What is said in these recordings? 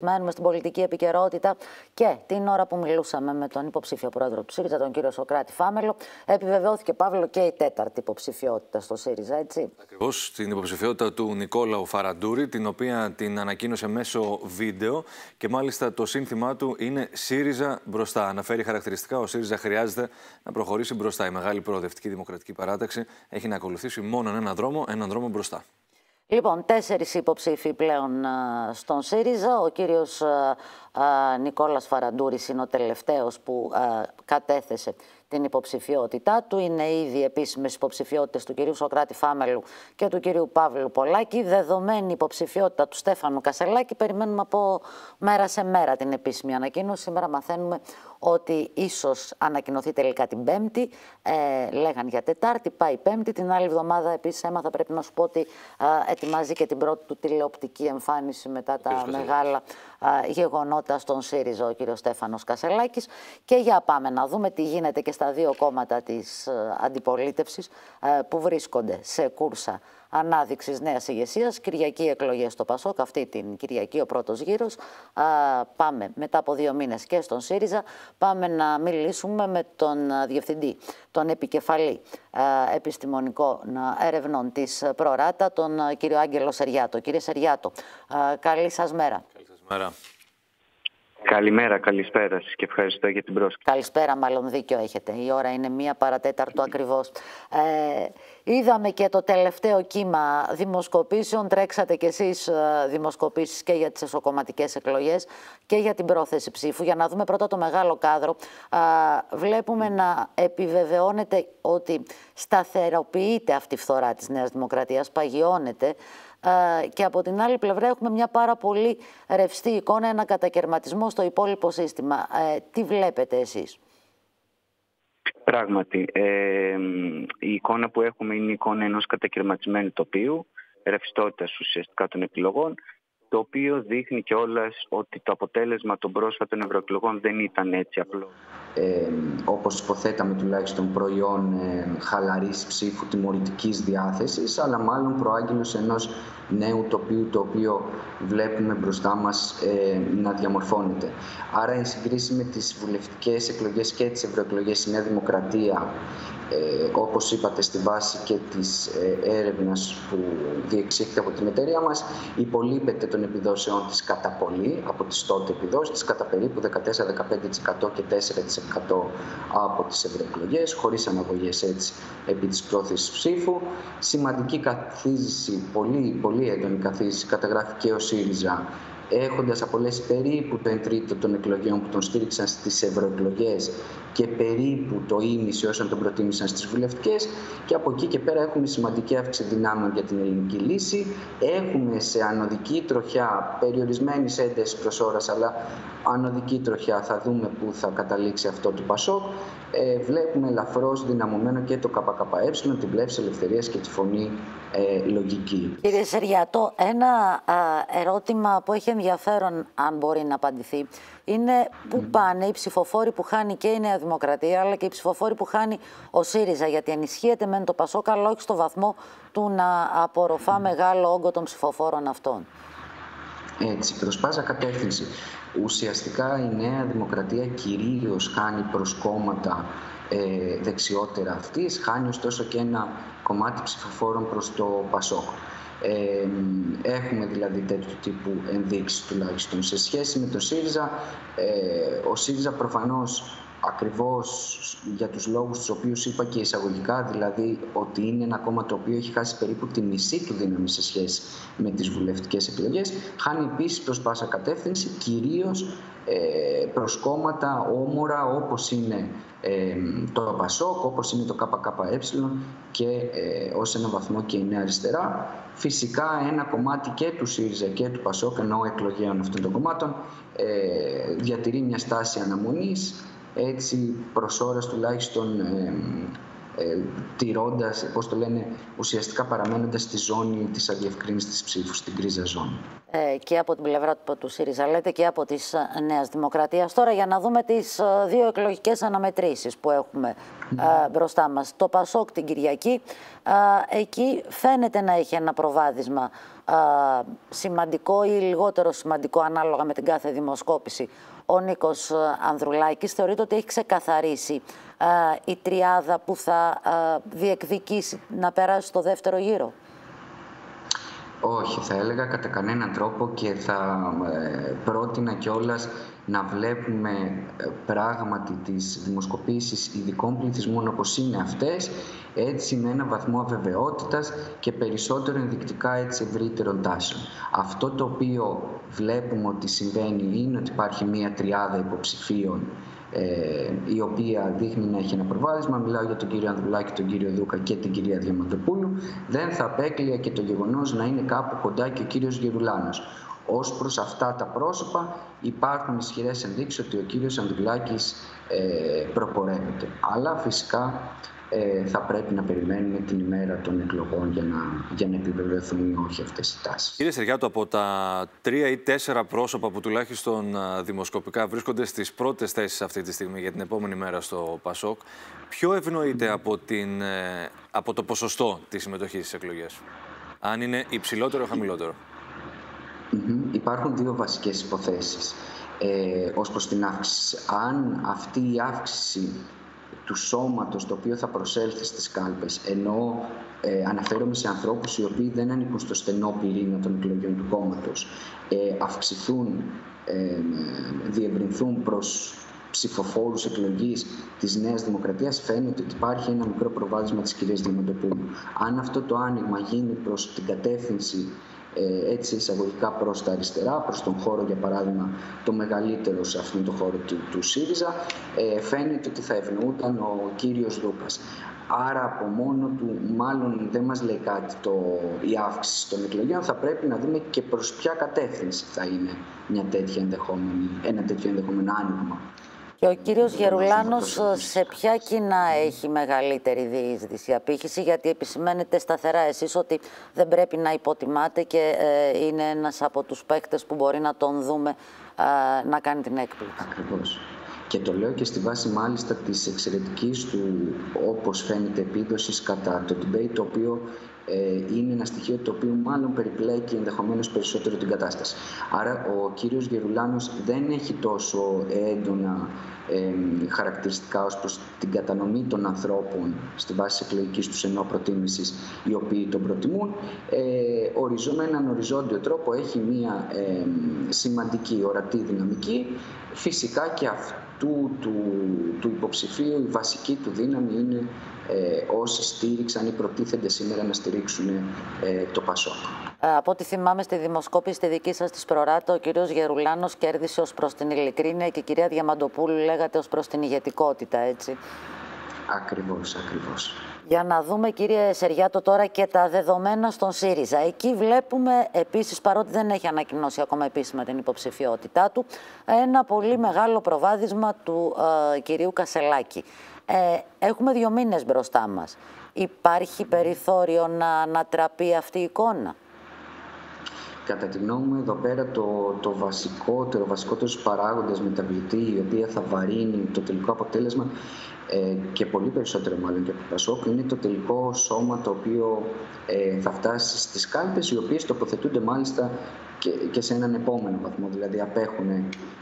Μένουμε στην πολιτική επικαιρότητα και την ώρα που μιλούσαμε με τον υποψήφιο πρόεδρο του ΣΥΡΙΖΑ, τον κύριο Σοκράτη Φάμελο, επιβεβαιώθηκε Παύλο και η τέταρτη υποψηφιότητα στο ΣΥΡΙΖΑ, έτσι. Ακριβώς την υποψηφιότητα του Νικόλαου Φαραντούρη, την οποία την ανακοίνωσε μέσω βίντεο και μάλιστα το σύνθημά του είναι ΣΥΡΙΖΑ μπροστά. Αναφέρει χαρακτηριστικά ο ΣΥΡΙΖΑ χρειάζεται να προχωρήσει μπροστά. Η μεγάλη προοδευτική δημοκρατική παράταξη έχει να ακολουθήσει μόνο έναν δρόμο, έναν δρόμο μπροστά. Λοιπόν, τέσσερις υποψήφοι πλέον στον ΣΥΡΙΖΑ. Ο κύριος Νικόλας Φαραντούρης είναι ο τελευταίος που κατέθεσε την υποψηφιότητά του. Είναι ήδη επίσημες υποψηφιότητες του κυρίου Σοκράτη Φάμελου και του κυρίου Παύλου Πολάκη. Δεδομένη υποψηφιότητα του Στέφανου Κασελάκη, περιμένουμε από μέρα σε μέρα την επίσημη ανακοίνωση. Σήμερα μαθαίνουμε ότι ίσως ανακοινωθεί τελικά την Πέμπτη. Ε, λέγαν για Τετάρτη, πάει Πέμπτη. Την άλλη εβδομάδα επίσης έμαθα, πρέπει να σου πω ότι ετοιμάζει και την πρώτη του τηλεοπτική εμφάνιση μετά τα μεγάλα γεγονότα στον ΣΥΡΙΖΑ ο κύριος Στέφανος Κασελάκης. Και για πάμε να δούμε τι γίνεται και στα δύο κόμματα της ε, αντιπολίτευσης ε, που βρίσκονται σε κούρσα ανάδειξης νέας ηγεσίας. Κυριακή εκλογές στο Πασόκ, αυτή την Κυριακή ο πρώτος γύρος. Πάμε μετά από δύο μήνες και στον ΣΥΡΙΖΑ. Πάμε να μιλήσουμε με τον ε, Διευθυντή, τον επικεφαλή επιστημονικό έρευνων της Προράτα, τον κύριο Άγγελο Σεριάτο. Κύριε Σεριάτο, καλή σας μέρα. Καλή σας μέρα. Καλημέρα, καλησπέρα σας και ευχαριστώ για την πρόσκληση. Καλησπέρα, μάλλον δίκιο έχετε. Η ώρα είναι μία παρατέταρτο ακριβώς. Ε, είδαμε και το τελευταίο κύμα δημοσκοπήσεων. Τρέξατε κι εσείς ε, δημοσκοπήσεις και για τις εσωκομματικές εκλογές και για την πρόθεση ψήφου. Για να δούμε πρώτα το μεγάλο κάδρο. Ε, βλέπουμε να επιβεβαιώνεται ότι σταθεροποιείται αυτή η φθορά της Νέας Δημοκρατίας, παγιώνεται και από την άλλη πλευρά έχουμε μια πάρα πολύ ρευστή εικόνα, ένα κατακαιρματισμό στο υπόλοιπο σύστημα. Ε, τι βλέπετε εσείς; Πράγματι, ε, η εικόνα που έχουμε είναι η εικόνα ενός κατακαιρματισμένου τοπίου, ρευστότητας ουσιαστικά των επιλογών, το οποίο δείχνει και ότι το αποτέλεσμα των πρόσφατων ευρωεκλογών δεν ήταν έτσι απλό. Ε, όπως υποθέταμε τουλάχιστον προϊόν ε, χαλαρής ψήφου τιμωρητικής διάθεσης, αλλά μάλλον προάγγελος ενός νέου τοπίου το οποίο βλέπουμε μπροστά μας ε, να διαμορφώνεται. Άρα, εν συγκρίση με τις βουλευτικές εκλογές και τις ευρωεκλογές, η Νέα Δημοκρατία ε, όπως είπατε στη βάση και της ε, έρευνας που διεξήχθη από την εταιρεία μας υπολείπεται των επιδόσεών της κατά πολύ από τις τότε επιδόσεις της κατά περίπου 14-15% και 4% από τις ευρωεκλογές, χωρίς αναγωγές έτσι επί της πρόθεσης ψήφου. Σημαντική καθίζηση, πολύ, πολύ έντονη καθίζηση καταγράφει και ο ΣΥΡΙΖΑ έχοντας απολέσει περίπου το 1 τρίτο των εκλογέων που τον στήριξαν στις ευρωεκλογές και περίπου το ίμιση όσων τον προτίμησαν στις βουλευτικές και από εκεί και πέρα έχουμε σημαντική αύξηση δυνάμεων για την ελληνική λύση. Έχουμε σε ανωδική τροχιά περιορισμένης έντασης προς ώρας, αλλά ανωδική τροχιά θα δούμε πού θα καταλήξει αυτό το Πασόκ. Ε, βλέπουμε ελαφρώς δυναμωμένο και το ΚΚΕ, την πλεύση ελευθερίας και τη φωνή ε, λογική. Κύριε Σεριατό, ένα ερώτημα που έχει ενδιαφέρον αν μπορεί να απαντηθεί είναι πού πάνε οι ψηφοφόροι που χάνει και η Νέα Δημοκρατία αλλά και οι ψηφοφόροι που χάνει ο ΣΥΡΙΖΑ γιατί ενισχύεται μεν το Πασόκ αλλά όχι στο βαθμό του να απορροφά μεγάλο όγκο των ψηφοφόρων αυτών. Έτσι, προς πάσα κατεύθυνση. Ουσιαστικά η Νέα Δημοκρατία κυρίως χάνει προς κόμματα ε, δεξιότερα αυτής, χάνει ωστόσο και ένα κομμάτι ψηφοφόρων προς το Πασόκ. Ε, έχουμε δηλαδή τέτοιου τύπου ενδείξεις τουλάχιστον. Σε σχέση με το ΣΥΡΙΖΑ, ε, ο ΣΥΡΙΖΑ προφανώς ακριβώς για τους λόγους τους οποίους είπα και εισαγωγικά, δηλαδή ότι είναι ένα κόμμα το οποίο έχει χάσει περίπου τη μισή του δύναμη σε σχέση με τις βουλευτικές εκλογές, χάνει επίσης προς πάσα κατεύθυνση, κυρίως ε, προς κόμματα όμορα όπως είναι ε, το ΠΑΣΟΚ, όπως είναι το ΚΚΕ και ε, ως ένα βαθμό και η Νέα Αριστερά. Φυσικά ένα κομμάτι και του ΣΥΡΙΖΑ και του ΠΑΣΟΚ, ενώ εκλογέων αυτών των κομμάτων, ε, διατηρεί μια στάση αναμονής, έτσι προς ώρας τουλάχιστον ε, ε, τηρώντας, πώς το λένε, ουσιαστικά παραμένοντας στη ζώνη της αδιευκρίνησης της ψήφου, στην κρίζα ζώνη. Ε, και από την πλευρά του, του ΣΥΡΙΖΑ, λέτε, και από της ε, Νέας Δημοκρατίας. Τώρα για να δούμε τις ε, δύο εκλογικές αναμετρήσεις που έχουμε ε, μπροστά μας. Το ΠΑΣΟΚ την Κυριακή, εκεί φαίνεται να έχει ένα προβάδισμα σημαντικό ή λιγότερο σημαντικό ανάλογα με την κάθε δημοσκόπηση ο Νίκος Ανδρουλάκης θεωρείται ότι έχει ξεκαθαρίσει η τριάδα που θα διεκδικήσει να περάσει στο δεύτερο γύρο. Όχι, θα έλεγα κατά κανέναν τρόπο και θα ε, πρότεινα κιόλας να βλέπουμε ε, πράγματι τις δημοσκοπήσεις ειδικών πληθυσμών όπως είναι αυτές έτσι με ένα βαθμό αβεβαιότητας και περισσότερο ενδεικτικά έτσι ευρύτερων τάσεων. Αυτό το οποίο βλέπουμε ότι συμβαίνει είναι ότι υπάρχει μία τριάδα υποψηφίων ε, η οποία δείχνει να έχει ένα προβάδισμα. Μιλάω για τον κύριο Ανδρουλάκη, τον κύριο Δούκα και την κυρία Διαμαντοπούλου. Δεν θα απέκλεια και το γεγονός να είναι κάπου κοντά και ο κύριος Γερουλάνος. Ως προς αυτά τα πρόσωπα υπάρχουν ισχυρές ενδείξεις ότι ο κύριος Ανδρουλάκης ε, προπορεύεται. Αλλά φυσικά ε, θα πρέπει να περιμένουμε την ημέρα των εκλογών για να, για να επιβεβαιωθούν ή όχι αυτές οι τάσεις. Κύριε Σεργιάτο, από τα τρία ή τέσσερα πρόσωπα που τουλάχιστον δημοσκοπικά βρίσκονται στις πρώτες θέσεις αυτή τη στιγμή για την επόμενη μέρα στο ΠΑΣΟΚ, ποιο ευνοείται από, την, ε, από το ποσοστό της συμμετοχής στις εκλογές, αν είναι υψηλότερο ή χαμηλότερο; Υπάρχουν δύο βασικές υποθέσεις ε, ως προς την αύξηση. Αν αυτή η αύξηση του σώματος το οποίο θα προσέλθει στις κάλπες, ενώ ε, αναφέρομαι σε ανθρώπους οι οποίοι δεν ανήκουν στο στενό πυρήνα των εκλογών του κόμματος, ε, αυξηθούν, ε, διευρυνθούν προς ψηφοφόρους εκλογής της Νέας Δημοκρατίας φαίνεται ότι υπάρχει ένα μικρό προβάδισμα της κυρίας Διαμαντοπούλου. Αν αυτό το άνοιγμα γίνει προς την κατεύθυνση ε, έτσι εισαγωγικά προς τα αριστερά, προς τον χώρο για παράδειγμα το μεγαλύτερο σε αυτόν τον χώρο του, του ΣΥΡΙΖΑ, ε, φαίνεται ότι θα ευνοούταν ο κύριος Δούκας. Άρα από μόνο του μάλλον δεν μας λέει κάτι το, η αύξηση των εκλογών, θα πρέπει να δούμε και προς ποια κατεύθυνση θα είναι μια τέτοια ενδεχόμενη, ένα τέτοιο ενδεχόμενο άνοιγμα. Και ο κύριος Γερουλάνος σε ποια κοινά έχει μεγαλύτερη διείσδυση, απήχηση, γιατί επισημαίνετε σταθερά εσείς ότι δεν πρέπει να υποτιμάτε και ε, είναι ένας από τους παίκτες που μπορεί να τον δούμε ε, να κάνει την έκπληξη. Ακριβώς. Και το λέω και στη βάση μάλιστα της εξαιρετικής του, όπως φαίνεται, επίδοσης κατά το debate, το οποίο ε, είναι ένα στοιχείο το οποίο μάλλον περιπλέκει ενδεχομένως περισσότερο την κατάσταση. Άρα ο κύριος Γερουλάνος δεν έχει τόσο έντονα ε, χαρακτηριστικά ως προς την κατανομή των ανθρώπων στη βάση της εκλογικής τους ενώ προτίμησης οι οποίοι τον προτιμούν. Ε, οριζόμενα έναν οριζόντιο τρόπο έχει μία ε, σημαντική ορατή δυναμική. Φυσικά και αυτού του, του υποψηφίου η βασική του δύναμη είναι ε, όσοι στήριξαν ή προτίθενται σήμερα να στηρίξουν ε, το ΠΑΣΟΚ. Ε, από ό,τι θυμάμαι στη δημοσκόπηση τη δική σας της προράτα, ο κύριος Γερουλάνος κέρδισε ως προς την ειλικρίνεια και η κυρία Διαμαντοπούλου λέγατε ως προς την ηγετικότητα, έτσι. Ακριβώς, ακριβώς. Για να δούμε κύριε Σεριάτο τώρα και τα δεδομένα στον ΣΥΡΙΖΑ. Εκεί βλέπουμε επίσης, παρότι δεν έχει ανακοινώσει ακόμα επίσημα την υποψηφιότητά του, ένα πολύ μεγάλο προβάδισμα του ε, κυρίου Κασελάκη. Ε, έχουμε δύο μήνες μπροστά μας. Υπάρχει περιθώριο να ανατραπεί αυτή η εικόνα; Κατά τη γνώμη μου, εδώ πέρα το, το βασικότερο, βασικότερος παράγοντας μεταβλητή, η οποία θα βαρύνει το τελικό αποτέλεσμα ε, και πολύ περισσότερο μάλλον και από το Πασόκ, είναι το τελικό σώμα το οποίο ε, θα φτάσει στις κάλπες, οι οποίες τοποθετούνται μάλιστα και, και σε έναν επόμενο βαθμό, δηλαδή απέχουν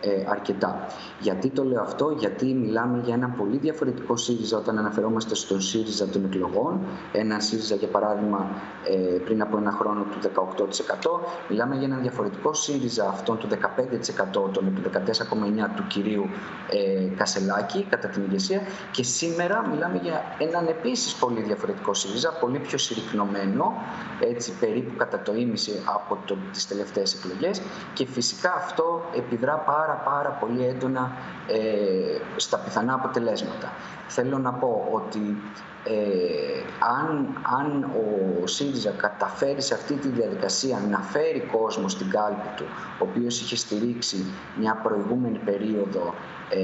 ε, αρκετά. Γιατί το λέω αυτό, γιατί μιλάμε για ένα πολύ διαφορετικό ΣΥΡΙΖΑ όταν αναφερόμαστε στον ΣΥΡΙΖΑ των εκλογών. Ένα ΣΥΡΙΖΑ, για παράδειγμα, ε, πριν από ένα χρόνο του 18%. Μιλάμε για ένα διαφορετικό ΣΥΡΙΖΑ αυτόν του 15%, τον του 14,9% του κυρίου ε, Κασελάκη κατά την ηγεσία. Και σήμερα μιλάμε για έναν επίσης πολύ διαφορετικό ΣΥΡΙΖΑ, πολύ πιο συρρυκνωμένο, έτσι περίπου κατά το ίμιση από το, τις τελευταίες εκλογές και φυσικά αυτό επιδρά πάρα πάρα πολύ έντονα ε, στα πιθανά αποτελέσματα. Θέλω να πω ότι ε, αν, αν ο ΣΥΡΙΖΑ καταφέρει σε αυτή τη διαδικασία να φέρει κόσμο στην κάλπη του, ο οποίος είχε στηρίξει μια προηγούμενη περίοδο ε,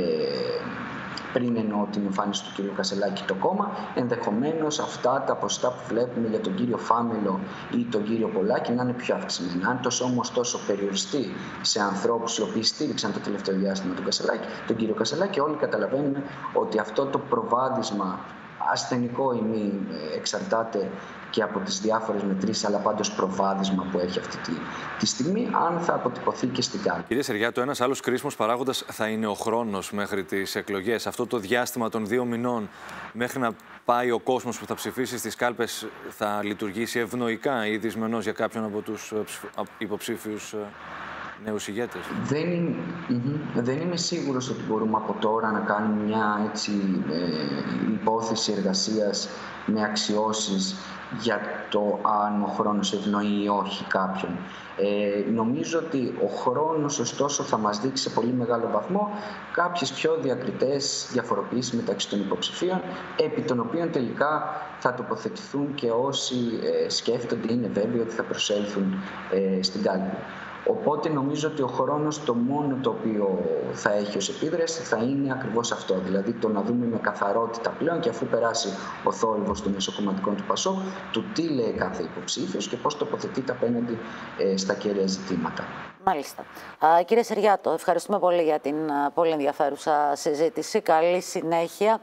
πριν εννοώ την εμφάνιση του κ. Κασελάκη το κόμμα, ενδεχομένως αυτά τα ποσοστά που βλέπουμε για τον κύριο Φάμελο ή τον κύριο Πολάκη να είναι πιο αυξημένα. Αν το όμως τόσο περιοριστεί σε ανθρώπους οι οποίοι στήριξαν το τελευταίο διάστημα τον, Κασελάκη, τον κύριο Κασελάκη, όλοι καταλαβαίνουμε ότι αυτό το προβάδισμα ασθενικό ή μη εξαρτάται και από τις διάφορες μετρήσεις, αλλά πάντως προβάδισμα που έχει αυτή τη, τη στιγμή, αν θα αποτυπωθεί και στην κάλπη. Κύριε Σεργιάτο, ένας άλλος κρίσιμος παράγοντας θα είναι ο χρόνος μέχρι τις εκλογές. Αυτό το διάστημα των δύο μηνών μέχρι να πάει ο κόσμος που θα ψηφίσει στις κάλπες θα λειτουργήσει ευνοϊκά ή δυσμενώς για κάποιον από τους ε, υποψήφιους ε, νέους ηγέτες. Δεν είμαι, δεν είμαι σίγουρος ότι μπορούμε από τώρα να κάνουμε μια έτσι, ε, υπόθεση εργασίας με αξιώσεις για το αν ο χρόνος ευνοεί ή όχι κάποιον. Ε, νομίζω ότι ο χρόνος ωστόσο θα μας δείξει σε πολύ μεγάλο βαθμό κάποιες πιο διακριτές διαφοροποιήσεις μεταξύ των υποψηφίων επί των οποίων τελικά θα τοποθετηθούν και όσοι ε, σκέφτονται είναι βέβαιοι ότι θα προσέλθουν ε, στην κάλπη. Οπότε νομίζω ότι ο χρόνος το μόνο το οποίο θα έχει ως επίδραση θα είναι ακριβώς αυτό. Δηλαδή το να δούμε με καθαρότητα πλέον και αφού περάσει ο θόρυβος των μεσοκομματικών του Πασό, του τι λέει κάθε υποψήφιος και πώς τοποθετείται απέναντι ε, στα κέρια ζητήματα. Μάλιστα. Α, κύριε Σεριάτο, ευχαριστούμε πολύ για την πολύ ενδιαφέρουσα συζήτηση. Καλή συνέχεια.